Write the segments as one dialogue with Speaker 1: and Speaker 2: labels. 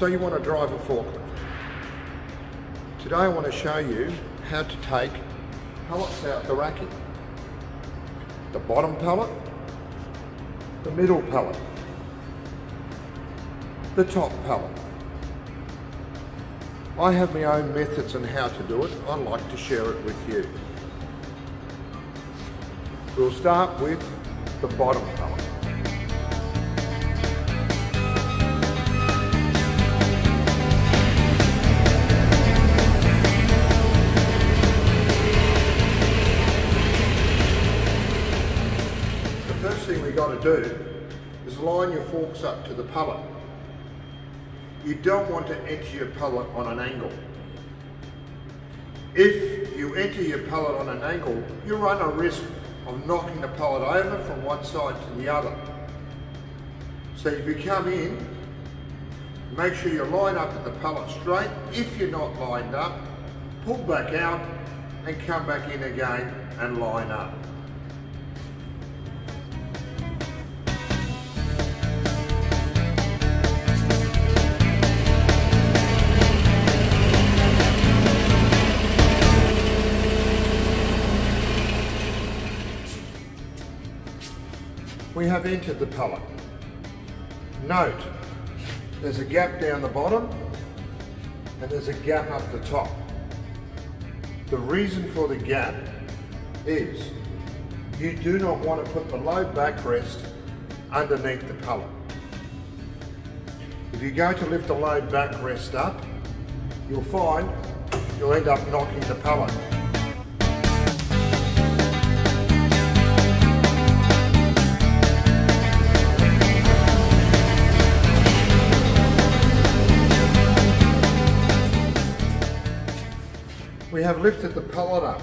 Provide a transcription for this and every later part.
Speaker 1: So you want to drive a forklift. Today I want to show you how to take pallets out the racking. The bottom pallet, the middle pallet, the top pallet. I have my own methods on how to do it. I'd like to share it with you. We'll start with the bottom pallet. Do is line your forks up to the pallet. You don't want to enter your pallet on an angle. If you enter your pallet on an angle, you run a risk of knocking the pallet over from one side to the other. So if you come in, make sure you line up at the pallet straight. If you're not lined up, pull back out and come back in again and line up. We have entered the pallet. Note, there's a gap down the bottom and there's a gap up the top. The reason for the gap is you do not want to put the low backrest underneath the pallet. If you go to lift the low backrest up, you'll find you'll end up knocking the pallet. Have lifted the pallet up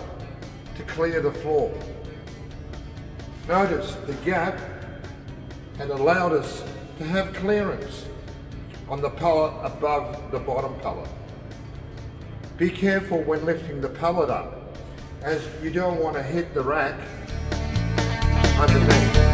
Speaker 1: to clear the floor. Notice the gap had allowed us to have clearance on the pallet above the bottom pallet. Be careful when lifting the pallet up as you don't want to hit the rack underneath.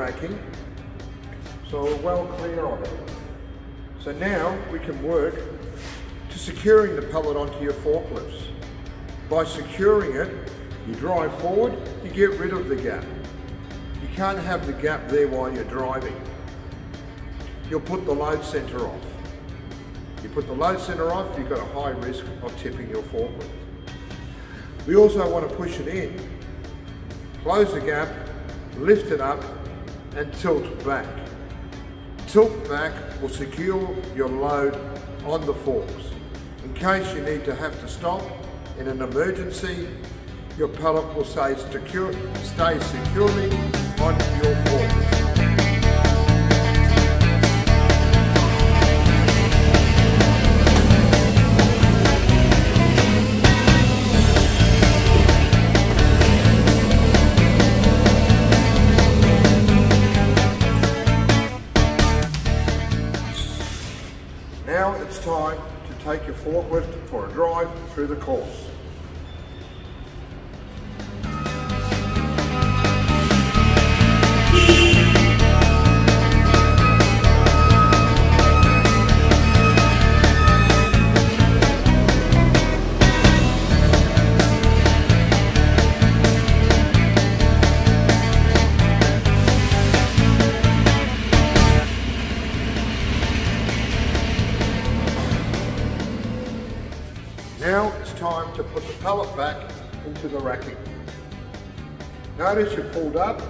Speaker 1: Racking, so we're well clear of it. So now we can work to securing the pallet onto your forklifts. By securing it, you drive forward, you get rid of the gap. You can't have the gap there while you're driving. You'll put the load center off. You put the load center off, you've got a high risk of tipping your forklift. We also want to push it in, close the gap, lift it up and tilt back. Tilt back will secure your load on the forks. In case you need to have to stop in an emergency, your pallet will stay, secure, stay securely on your forks. Forklift for a drive through the course. Into the racking. Notice you're pulled up,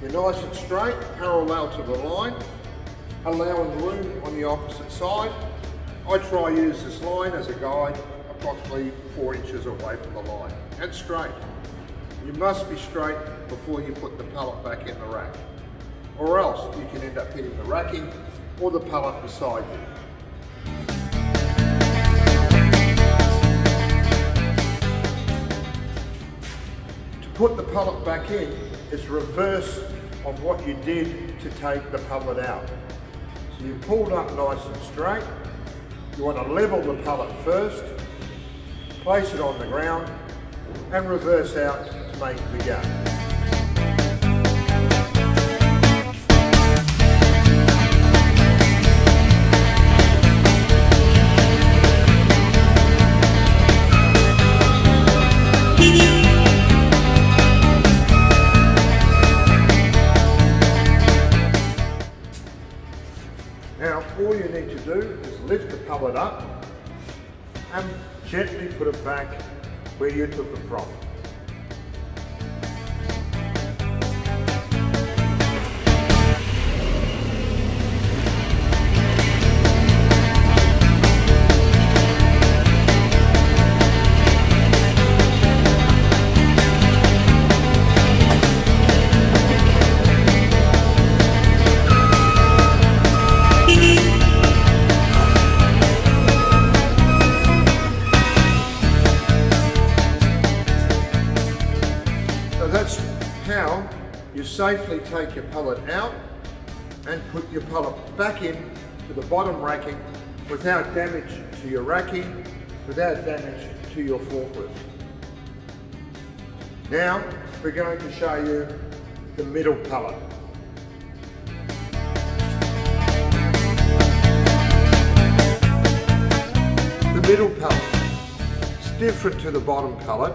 Speaker 1: you're nice and straight, parallel to the line, allowing room on the opposite side. I try use this line as a guide approximately four inches away from the line and straight. You must be straight before you put the pallet back in the rack or else you can end up hitting the racking or the pallet beside you. Put the pallet back in, it's reverse of what you did to take the pallet out. So you pulled up nice and straight. You want to level the pallet first, place it on the ground and reverse out to make the gap. Put it back where you took it from. Safely take your pallet out and put your pallet back in to the bottom racking without damage to your racking, without damage to your forklift. Now we're going to show you the middle pallet. The middle pallet, it's different to the bottom pallet.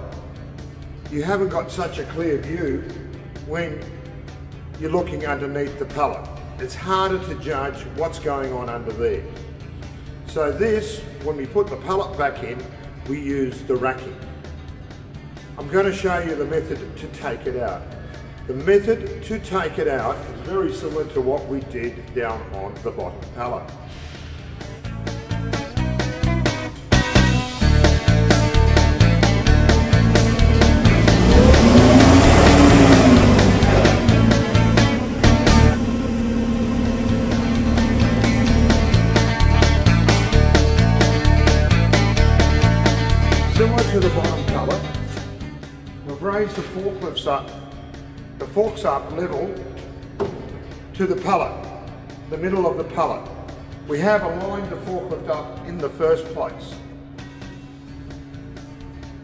Speaker 1: You haven't got such a clear view when you're looking underneath the pallet. It's harder to judge what's going on under there. So this, when we put the pallet back in, we use the racking. I'm going to show you the method to take it out. The method to take it out is very similar to what we did down on the bottom pallet. The up, the forks up level to the pallet, the middle of the pallet. We have aligned the forklift up in the first place.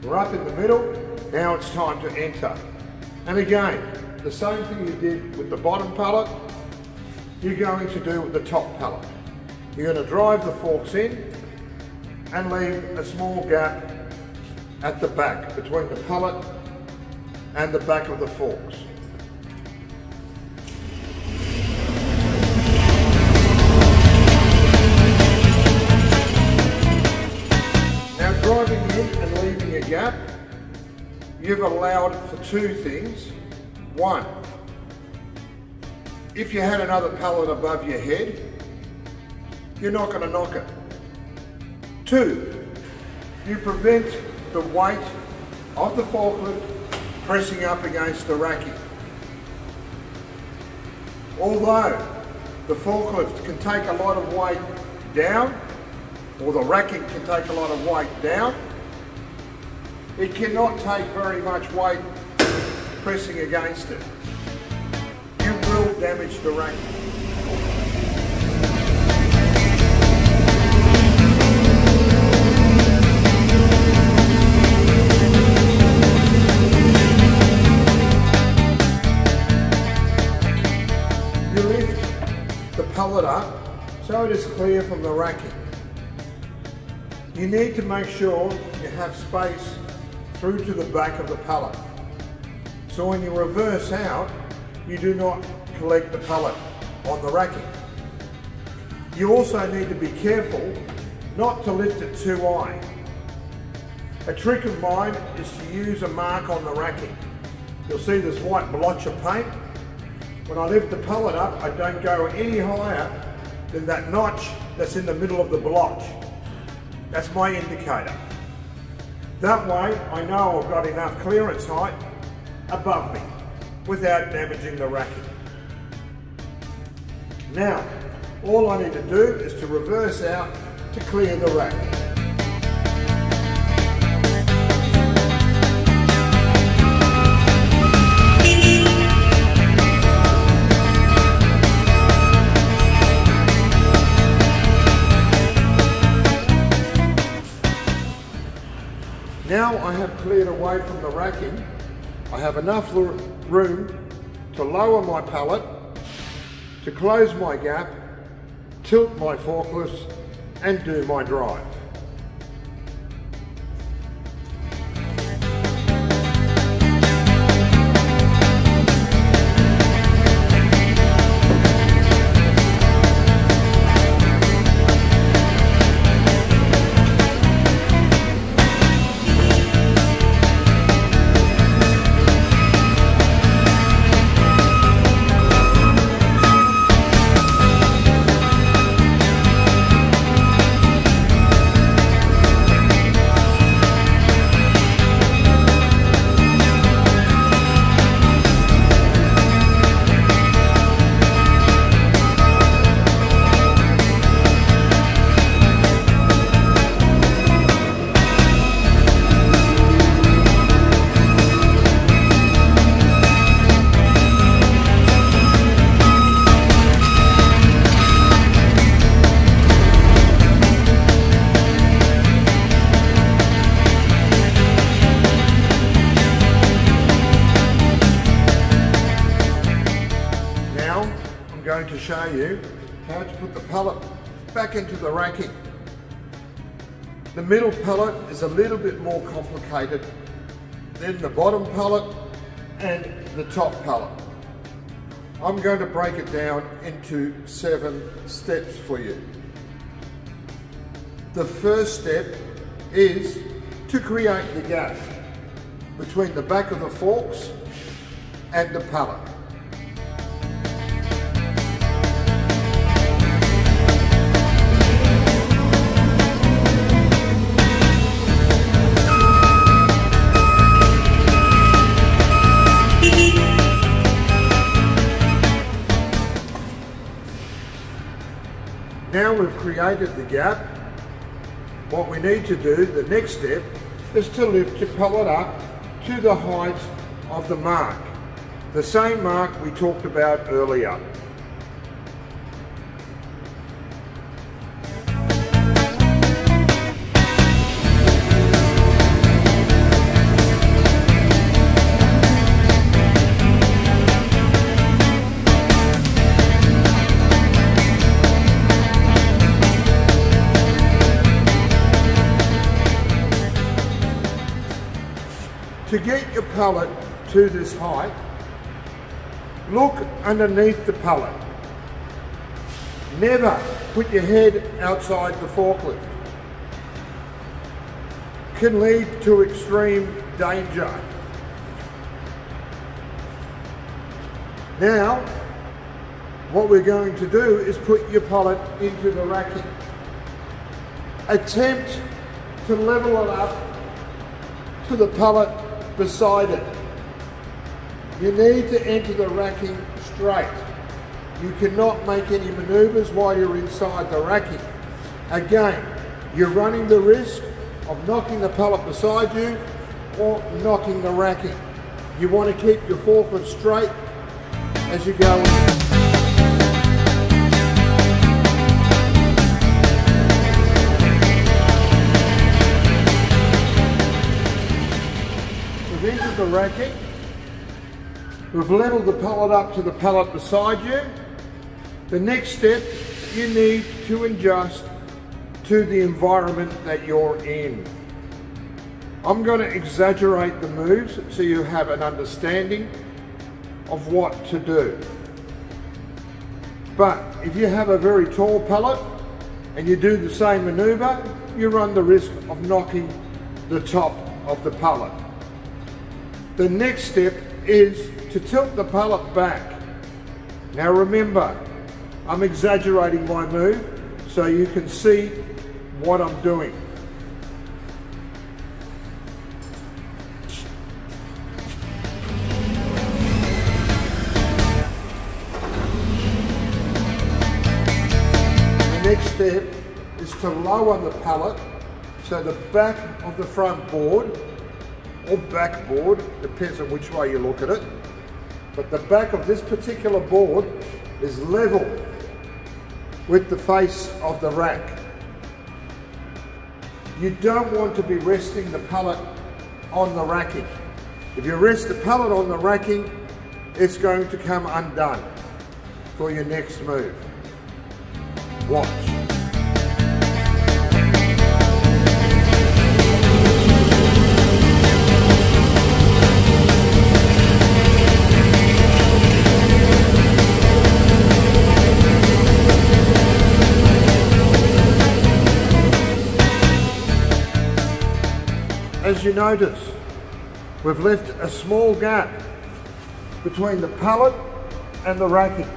Speaker 1: We're up in the middle, now it's time to enter. And again, the same thing you did with the bottom pallet, you're going to do with the top pallet. You're going to drive the forks in and leave a small gap at the back, between the pallet and the back of the forks. Now driving in and leaving a gap, you've allowed for two things. One, if you had another pallet above your head, you're not going to knock it. Two, you prevent the weight of the forklift pressing up against the racking. Although the forklift can take a lot of weight down, or the racking can take a lot of weight down, it cannot take very much weight pressing against it. You will damage the racking. Pallet up so it is clear from the racking. You need to make sure you have space through to the back of the pallet. So when you reverse out, you do not collect the pallet on the racking. You also need to be careful not to lift it too high. A trick of mine is to use a mark on the racking. You'll see this white blotch of paint when I lift the pallet up, I don't go any higher than that notch that's in the middle of the blotch. That's my indicator. That way, I know I've got enough clearance height above me without damaging the racking. Now, all I need to do is to reverse out to clear the rack. Have cleared away from the racking, I have enough room to lower my pallet, to close my gap, tilt my forklifts and do my drive. Going to show you how to put the pallet back into the racking. The middle pallet is a little bit more complicated than the bottom pallet and the top pallet. I'm going to break it down into seven steps for you. The first step is to create the gap between the back of the forks and the pallet. Now we've created the gap, what we need to do, the next step, is to lift your pallet up to the height of the mark. The same mark we talked about earlier. Pallet to this height, look underneath the pallet. Never put your head outside the forklift. Can lead to extreme danger. Now, what we're going to do is put your pallet into the racking. Attempt to level it up to the pallet beside it. You need to enter the racking straight. You cannot make any maneuvers while you're inside the racking. Again, you're running the risk of knocking the pallet beside you or knocking the racking. You want to keep your forefoot straight as you go in. The racking. We've levelled the pallet up to the pallet beside you. The next step, you need to adjust to the environment that you're in. I'm going to exaggerate the moves so you have an understanding of what to do. But if you have a very tall pallet and you do the same maneuver, you run the risk of knocking the top of the pallet. The next step is to tilt the pallet back. Now remember, I'm exaggerating my move so you can see what I'm doing. The next step is to lower the pallet so the back of the front board or backboard, depends on which way you look at it. But the back of this particular board is level with the face of the rack. You don't want to be resting the pallet on the racking. If you rest the pallet on the racking, it's going to come undone for your next move. Watch. As you notice, we've left a small gap between the pallet and the racking.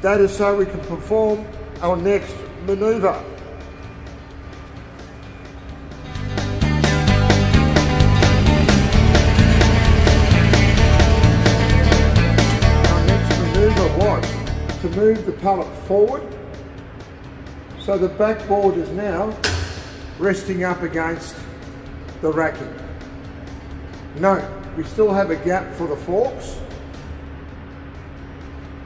Speaker 1: That is so we can perform our next manoeuvre. Our next manoeuvre was to move the pallet forward so the backboard is now resting up against the racking. Note, we still have a gap for the forks.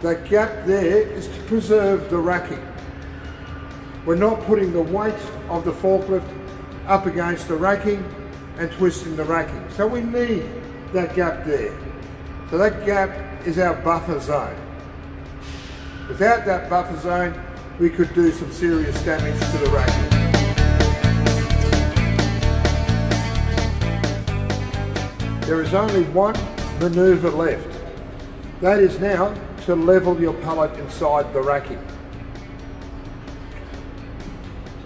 Speaker 1: That gap there is to preserve the racking. We're not putting the weight of the forklift up against the racking and twisting the racking. So we need that gap there. So that gap is our buffer zone. Without that buffer zone, we could do some serious damage to the racking. There is only one manoeuvre left. That is now to level your pallet inside the racking.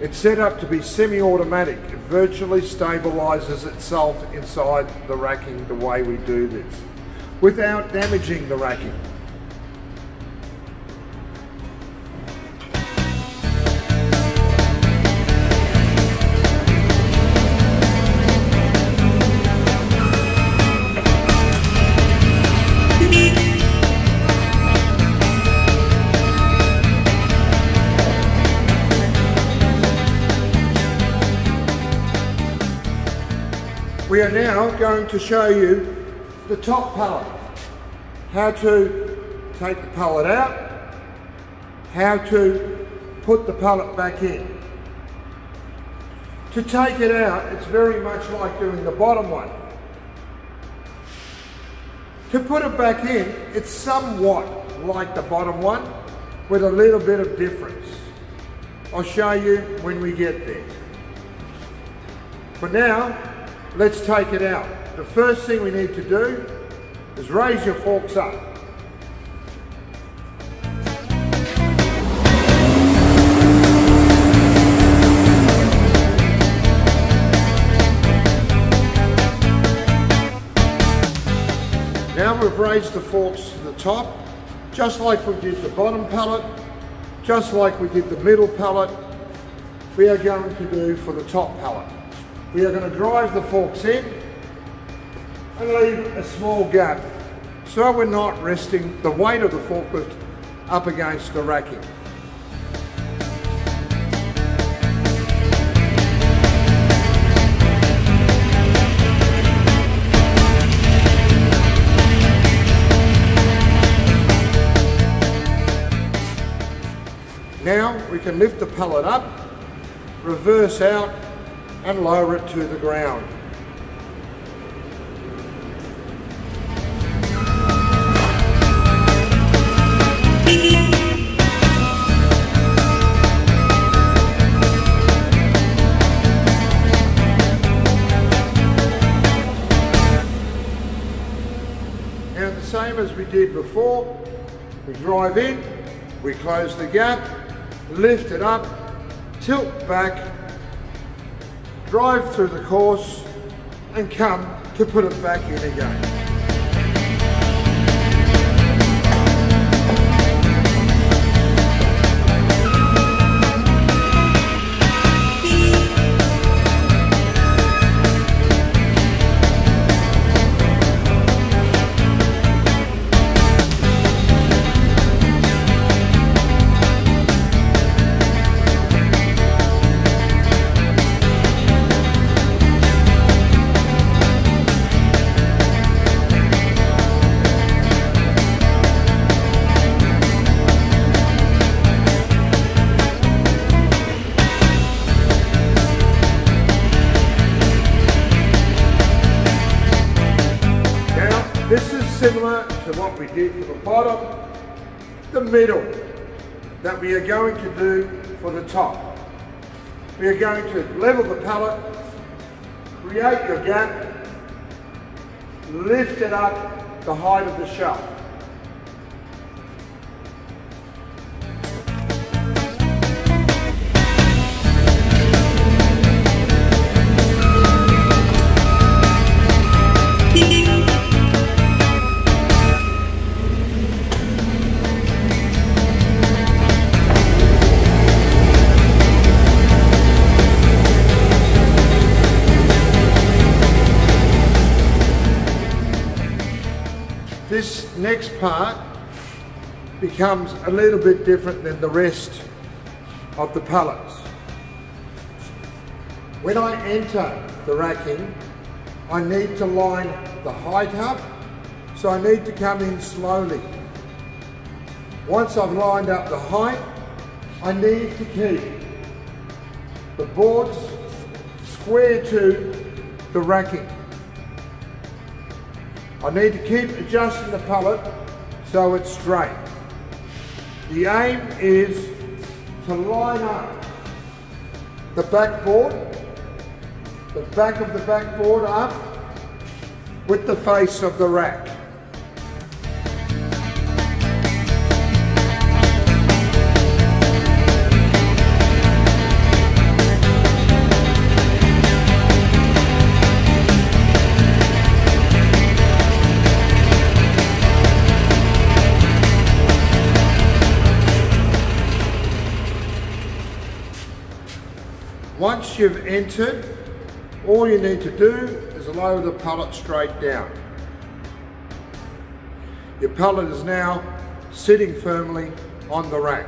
Speaker 1: It's set up to be semi-automatic. It virtually stabilises itself inside the racking the way we do this, without damaging the racking. Are now going to show you the top pallet. How to take the pallet out, how to put the pallet back in. To take it out, it's very much like doing the bottom one. To put it back in, it's somewhat like the bottom one with a little bit of difference. I'll show you when we get there. For now, let's take it out. The first thing we need to do is raise your forks up. Now we've raised the forks to the top, just like we did the bottom pallet, just like we did the middle pallet, we are going to do for the top pallet. We are going to drive the forks in and leave a small gap so we're not resting the weight of the forklift up against the racking. Now we can lift the pallet up, reverse out and lower it to the ground. Now the same as we did before, we drive in, we close the gap, lift it up, tilt back drive through the course and come to put it back in again. For the bottom, the middle that we are going to do for the top. We are going to level the pallet, create your gap, lift it up the height of the shelf. Next part becomes a little bit different than the rest of the pallets. When I enter the racking, I need to line the height up, so I need to come in slowly. Once I've lined up the height, I need to keep the boards square to the racking. I need to keep adjusting the pallet so it's straight. The aim is to line up the backboard, the back of the backboard up with the face of the rack. You've entered, all you need to do is lower the pallet straight down. Your pallet is now sitting firmly on the rack.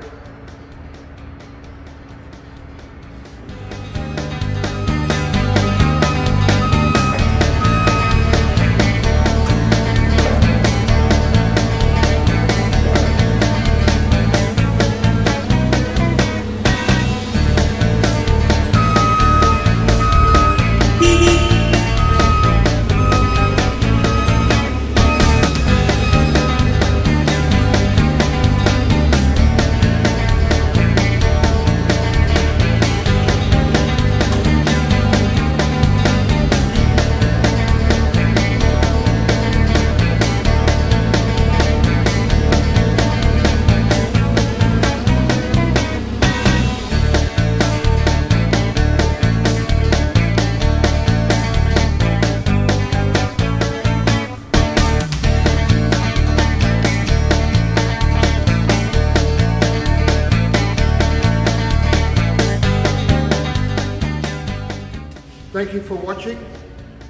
Speaker 1: Thank you for watching.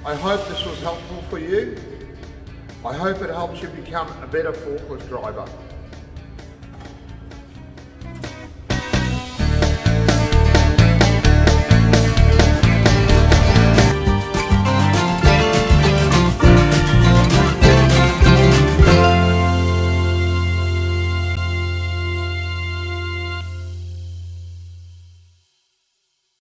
Speaker 1: I hope this was helpful for you. I hope it helps you become a better forklift driver.